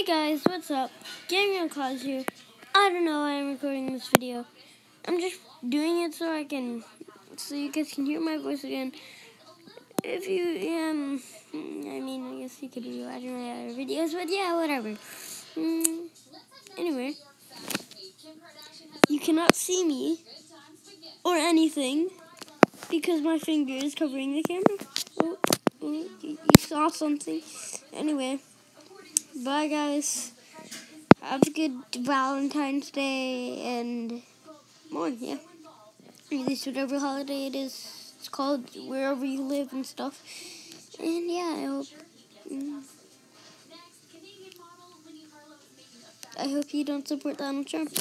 Hey guys, what's up? Gaming Clouds here. I don't know why I'm recording this video. I'm just doing it so I can, so you guys can hear my voice again. If you, um, I mean, I guess you could be watching my other videos, but yeah, whatever. Mm, anyway, you cannot see me or anything because my finger is covering the camera. Oh, oh you, you saw something. Anyway. Bye, guys. Have a good Valentine's Day and more, yeah. At least whatever holiday it is, it's called wherever you live and stuff. And yeah, I hope. Mm, I hope you don't support Donald Trump.